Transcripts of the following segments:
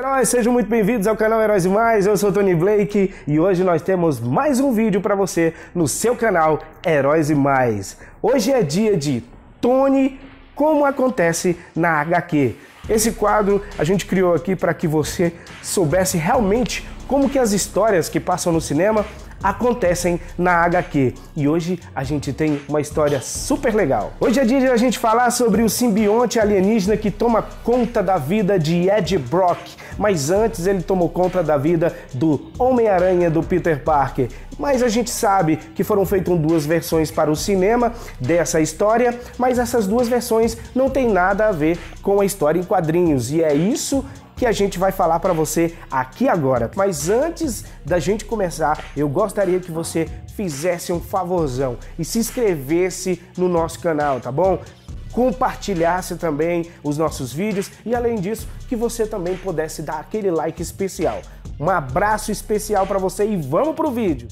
Heróis, sejam muito bem-vindos ao canal Heróis e Mais. Eu sou Tony Blake e hoje nós temos mais um vídeo para você no seu canal Heróis e Mais. Hoje é dia de Tony, como acontece na HQ. Esse quadro a gente criou aqui para que você soubesse realmente como que as histórias que passam no cinema acontecem na HQ. E hoje a gente tem uma história super legal. Hoje é dia de a gente falar sobre o simbionte alienígena que toma conta da vida de Ed Brock, mas antes ele tomou conta da vida do Homem-Aranha do Peter Parker. Mas a gente sabe que foram feitas duas versões para o cinema dessa história, mas essas duas versões não têm nada a ver com a história em quadrinhos. E é isso que a gente vai falar para você aqui agora. Mas antes da gente começar, eu gostaria que você fizesse um favorzão e se inscrevesse no nosso canal, tá bom? compartilhasse também os nossos vídeos e além disso que você também pudesse dar aquele like especial. Um abraço especial para você e vamos pro vídeo.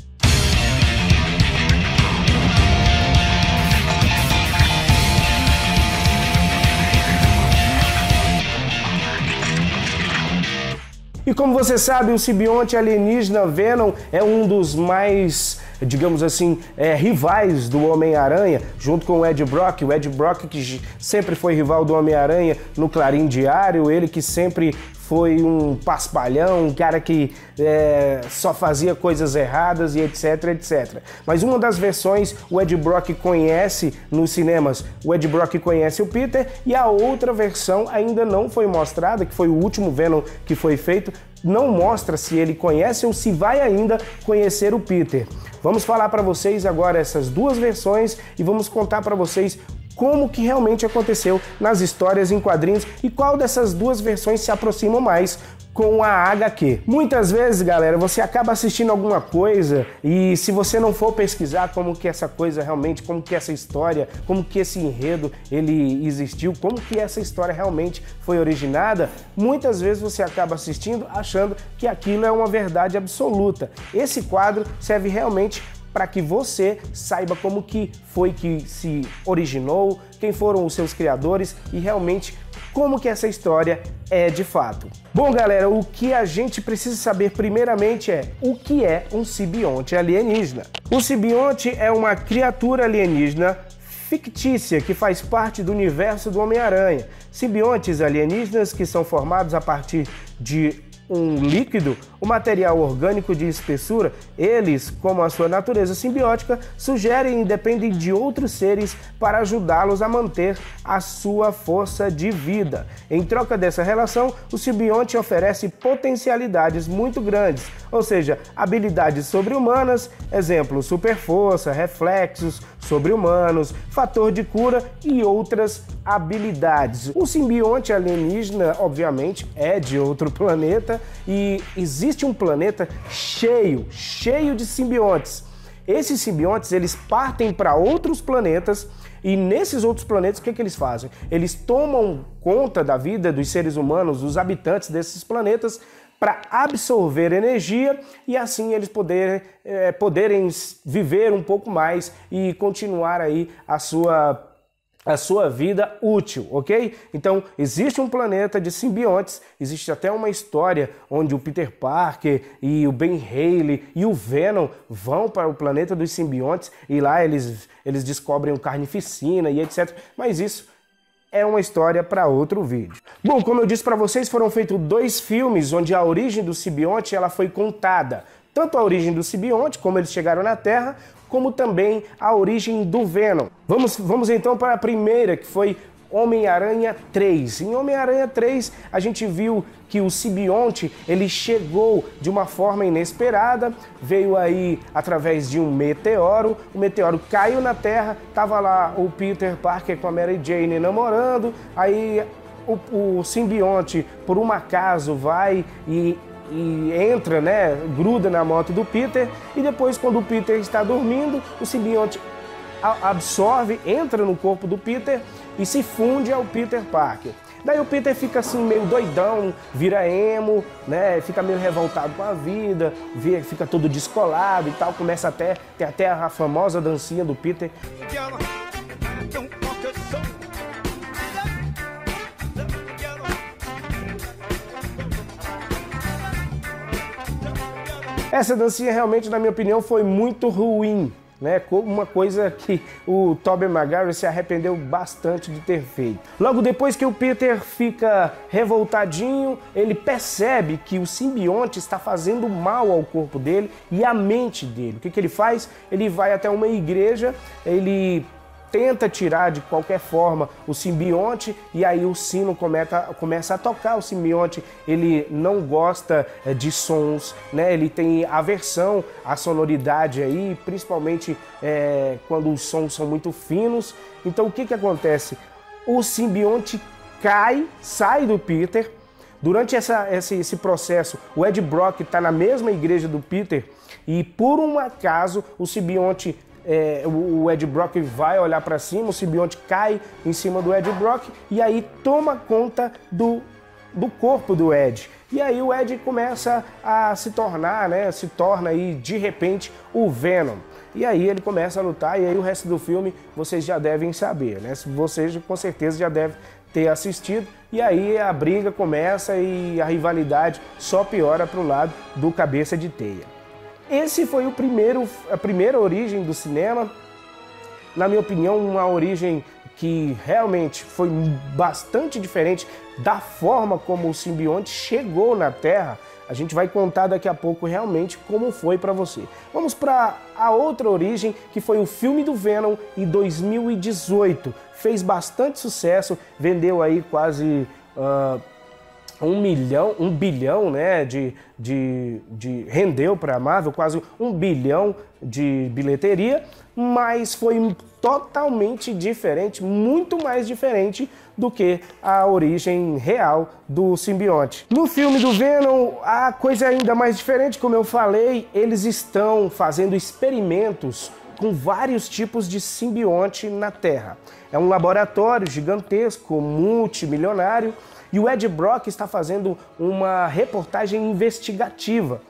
E como você sabe, o simbionte alienígena Venom é um dos mais digamos assim, é, rivais do Homem-Aranha, junto com o Ed Brock. O Ed Brock, que sempre foi rival do Homem-Aranha no Clarim Diário, ele que sempre foi um paspalhão, um cara que é, só fazia coisas erradas e etc, etc. Mas uma das versões o Ed Brock conhece nos cinemas, o Ed Brock conhece o Peter e a outra versão ainda não foi mostrada, que foi o último Venom que foi feito, não mostra se ele conhece ou se vai ainda conhecer o Peter. Vamos falar para vocês agora essas duas versões e vamos contar para vocês como que realmente aconteceu nas histórias em quadrinhos e qual dessas duas versões se aproximam mais com a HQ. Muitas vezes, galera, você acaba assistindo alguma coisa e se você não for pesquisar como que essa coisa realmente, como que essa história, como que esse enredo ele existiu, como que essa história realmente foi originada, muitas vezes você acaba assistindo achando que aquilo é uma verdade absoluta. Esse quadro serve realmente para que você saiba como que foi que se originou, quem foram os seus criadores e realmente como que essa história é de fato. Bom, galera, o que a gente precisa saber primeiramente é o que é um simbionte alienígena. O simbionte é uma criatura alienígena fictícia que faz parte do universo do Homem-Aranha. Simbiontes alienígenas que são formados a partir de um líquido, o material orgânico de espessura, eles, como a sua natureza simbiótica, sugerem e dependem de outros seres para ajudá-los a manter a sua força de vida. Em troca dessa relação, o simbionte oferece potencialidades muito grandes, ou seja, habilidades sobre-humanas, exemplo, super força, reflexos sobre-humanos, fator de cura e outras habilidades. O simbionte alienígena, obviamente, é de outro planeta e existe um planeta cheio, cheio de simbiontes. Esses simbiontes, eles partem para outros planetas e nesses outros planetas, o que, que eles fazem? Eles tomam conta da vida dos seres humanos, dos habitantes desses planetas, para absorver energia e assim eles poderem, é, poderem viver um pouco mais e continuar aí a sua a sua vida útil, ok? Então, existe um planeta de simbiontes, existe até uma história onde o Peter Parker e o Ben Haley e o Venom vão para o planeta dos simbiontes e lá eles, eles descobrem o carnificina e etc. Mas isso é uma história para outro vídeo. Bom, como eu disse para vocês, foram feitos dois filmes onde a origem do simbionte ela foi contada. Tanto a origem do simbionte, como eles chegaram na Terra, como também a origem do Venom. Vamos, vamos então para a primeira, que foi Homem-Aranha 3. Em Homem-Aranha 3, a gente viu que o simbionte ele chegou de uma forma inesperada, veio aí através de um meteoro, o meteoro caiu na Terra, tava lá o Peter Parker com a Mary Jane namorando, aí o, o simbionte, por um acaso, vai e e entra, né, gruda na moto do Peter e depois quando o Peter está dormindo, o simbionte absorve, entra no corpo do Peter e se funde ao Peter Parker. Daí o Peter fica assim meio doidão, vira emo, né? Fica meio revoltado com a vida, fica todo descolado e tal, começa até tem até a famosa dancinha do Peter. Essa dancinha realmente, na minha opinião, foi muito ruim né? Uma coisa que o Tobey Maguire se arrependeu bastante de ter feito. Logo depois que o Peter fica revoltadinho, ele percebe que o simbionte está fazendo mal ao corpo dele e à mente dele. O que, que ele faz? Ele vai até uma igreja, ele tenta tirar de qualquer forma o simbionte e aí o sino começa, começa a tocar. O simbionte ele não gosta eh, de sons, né? Ele tem aversão à sonoridade aí, principalmente é, quando os sons são muito finos. Então o que que acontece? O simbionte cai, sai do Peter. Durante essa, esse, esse processo, o Ed Brock está na mesma igreja do Peter e por um acaso o simbionte é, o Ed Brock vai olhar para cima, o simbionte cai em cima do Ed Brock e aí toma conta do, do corpo do Ed. E aí o Ed começa a se tornar, né, se torna aí de repente o Venom. E aí ele começa a lutar e aí o resto do filme vocês já devem saber, né? Vocês com certeza já devem ter assistido. E aí a briga começa e a rivalidade só piora para o lado do cabeça de teia. Esse foi o primeiro, a primeira origem do cinema. Na minha opinião, uma origem que realmente foi bastante diferente da forma como o simbionte chegou na Terra. A gente vai contar daqui a pouco realmente como foi para você. Vamos para a outra origem, que foi o filme do Venom em 2018. Fez bastante sucesso, vendeu aí quase uh, um milhão, um bilhão, né, de, de, de rendeu para a Marvel quase um bilhão de bilheteria, mas foi totalmente diferente, muito mais diferente do que a origem real do simbionte. No filme do Venom, a coisa é ainda mais diferente, como eu falei, eles estão fazendo experimentos com vários tipos de simbionte na Terra. É um laboratório gigantesco, multimilionário, e o Ed Brock está fazendo uma reportagem investigativa.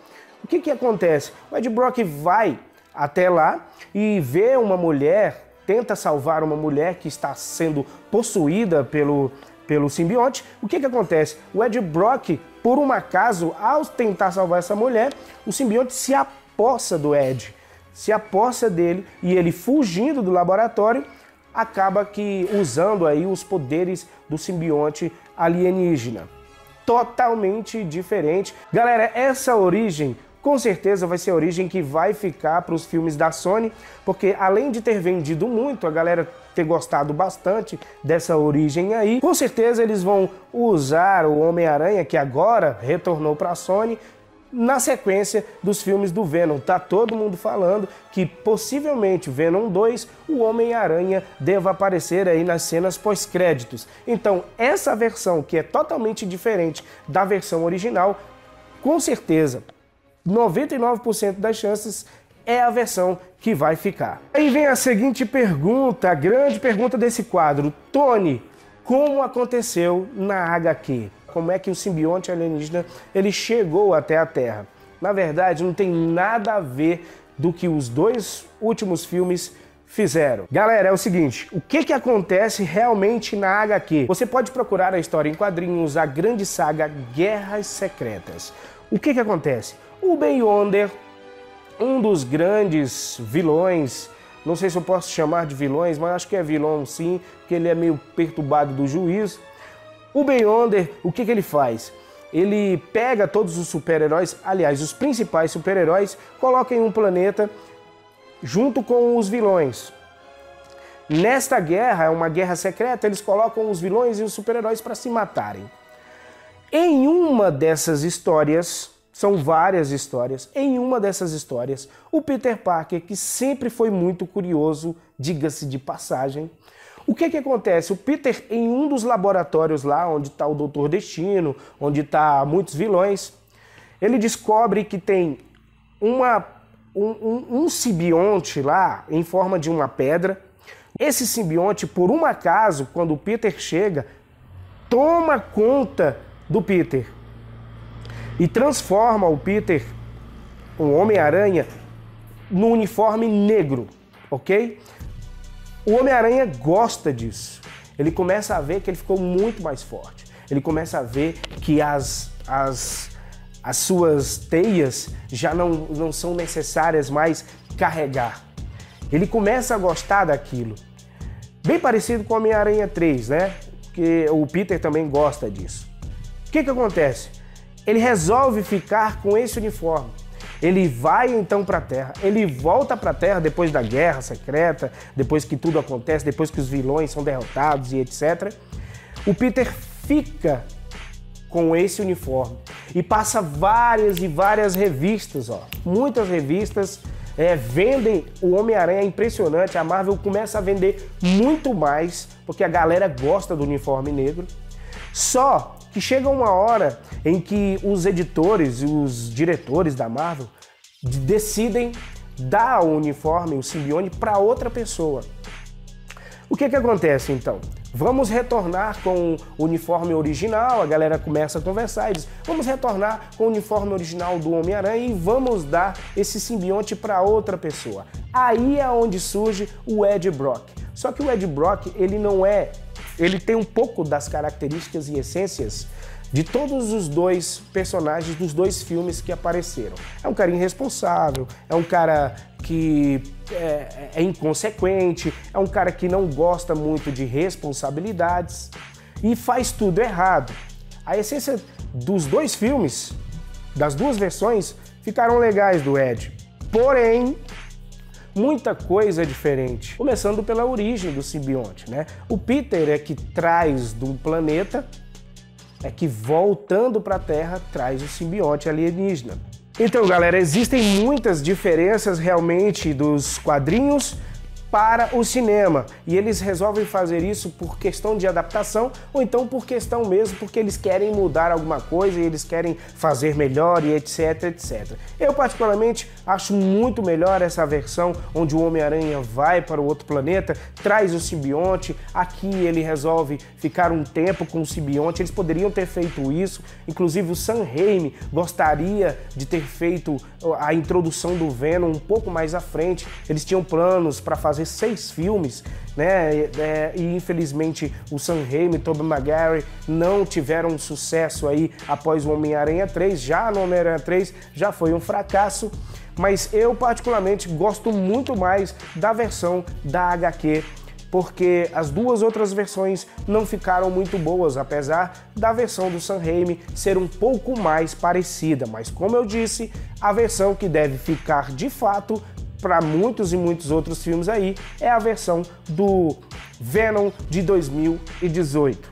O que, que acontece? O Ed Brock vai até lá e vê uma mulher, tenta salvar uma mulher que está sendo possuída pelo, pelo simbionte. O que, que acontece? O Ed Brock, por um acaso, ao tentar salvar essa mulher, o simbionte se apossa do Ed, se apossa dele e ele fugindo do laboratório acaba que usando aí os poderes do simbionte alienígena. Totalmente diferente. Galera, essa origem com certeza vai ser a origem que vai ficar para os filmes da Sony, porque além de ter vendido muito, a galera ter gostado bastante dessa origem aí, com certeza eles vão usar o Homem-Aranha, que agora retornou para a Sony, na sequência dos filmes do Venom. Tá todo mundo falando que possivelmente Venom 2, o Homem-Aranha deva aparecer aí nas cenas pós-créditos. Então, essa versão que é totalmente diferente da versão original, com certeza, 99% das chances é a versão que vai ficar. Aí vem a seguinte pergunta, a grande pergunta desse quadro. Tony, como aconteceu na HQ? Como é que o simbionte alienígena ele chegou até a Terra. Na verdade, não tem nada a ver do que os dois últimos filmes fizeram. Galera, é o seguinte, o que que acontece realmente na HQ? Você pode procurar a história em quadrinhos, a grande saga Guerras Secretas. O que que acontece? O Beyonder, um dos grandes vilões, não sei se eu posso chamar de vilões, mas acho que é vilão sim, porque ele é meio perturbado do juízo. O Beyonder, o que, que ele faz? Ele pega todos os super-heróis, aliás, os principais super-heróis, coloca em um planeta junto com os vilões. Nesta guerra, é uma guerra secreta, eles colocam os vilões e os super-heróis para se matarem. Em uma dessas histórias, são várias histórias, em uma dessas histórias, o Peter Parker, que sempre foi muito curioso, diga-se de passagem, o que que acontece? O Peter, em um dos laboratórios lá, onde está o Doutor Destino, onde está muitos vilões, ele descobre que tem uma, um, um, um simbionte lá em forma de uma pedra. Esse simbionte, por um acaso, quando o Peter chega, toma conta do Peter e transforma o Peter, o Homem-Aranha, no uniforme negro, ok? O Homem-Aranha gosta disso. Ele começa a ver que ele ficou muito mais forte. Ele começa a ver que as, as, as suas teias já não, não são necessárias mais carregar. Ele começa a gostar daquilo. Bem parecido com Homem-Aranha 3, né? Que o Peter também gosta disso. O que, que acontece? Ele resolve ficar com esse uniforme. Ele vai então para a Terra, ele volta para a Terra depois da guerra secreta, depois que tudo acontece, depois que os vilões são derrotados e etc. O Peter fica com esse uniforme e passa várias e várias revistas, ó, muitas revistas é, vendem o Homem-Aranha, é impressionante. A Marvel começa a vender muito mais porque a galera gosta do uniforme negro. Só que chega uma hora em que os editores e os diretores da Marvel decidem dar o uniforme, o simbionte, para outra pessoa. O que, que acontece então? Vamos retornar com o uniforme original, a galera começa a conversar e diz: vamos retornar com o uniforme original do Homem-Aranha e vamos dar esse simbionte para outra pessoa. Aí é onde surge o Ed Brock. Só que o Ed Brock, ele não é, ele tem um pouco das características e essências de todos os dois personagens dos dois filmes que apareceram. É um cara irresponsável, é um cara que é, é, inconsequente, é um cara que não gosta muito de responsabilidades e faz tudo errado. A essência dos dois filmes, das duas versões, ficaram legais do Ed. Porém, muita coisa diferente. Começando pela origem do simbionte, né? O Peter é que traz do planeta é que voltando para a Terra traz o simbionte alienígena. Então, galera, existem muitas diferenças realmente dos quadrinhos para o cinema. E eles resolvem fazer isso por questão de adaptação ou então por questão mesmo porque eles querem mudar alguma coisa e eles querem fazer melhor e etc, etc. Eu particularmente acho muito melhor essa versão onde o Homem-Aranha vai para o outro planeta, traz o simbionte, aqui ele resolve ficar um tempo com o simbionte. Eles poderiam ter feito isso, inclusive o Sam Raimi gostaria de ter feito a introdução do Venom um pouco mais à frente. Eles tinham planos para fazer fazer seis filmes, né? É, e infelizmente o Sam Raimi e Tobey Maguire não tiveram sucesso aí após o Homem-Aranha 3. Já no Homem-Aranha 3 já foi um fracasso, mas eu particularmente gosto muito mais da versão da HQ porque as duas outras versões não ficaram muito boas, apesar da versão do Sam Raimi ser um pouco mais parecida. Mas como eu disse, a versão que deve ficar de fato para muitos e muitos outros filmes aí, é a versão do Venom de 2018.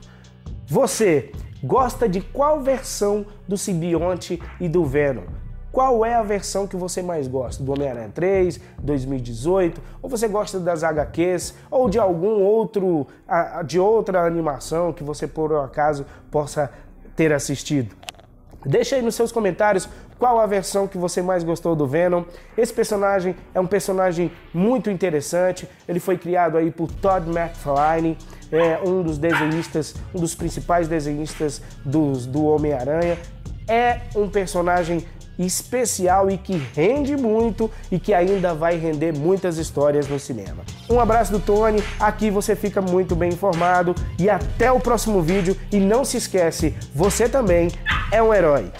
Você gosta de qual versão do simbionte e do Venom? Qual é a versão que você mais gosta? Do Homem-Aranha 3, 2018? Ou você gosta das HQs? Ou de algum outro, de outra animação que você por acaso possa ter assistido? Deixa aí nos seus comentários qual a versão que você mais gostou do Venom. Esse personagem é um personagem muito interessante. Ele foi criado aí por Todd McFarlane, é um dos desenhistas, um dos principais desenhistas dos, do Homem-Aranha. É um personagem especial e que rende muito e que ainda vai render muitas histórias no cinema. Um abraço do Tony, aqui você fica muito bem informado e até o próximo vídeo e não se esquece, você também é um herói.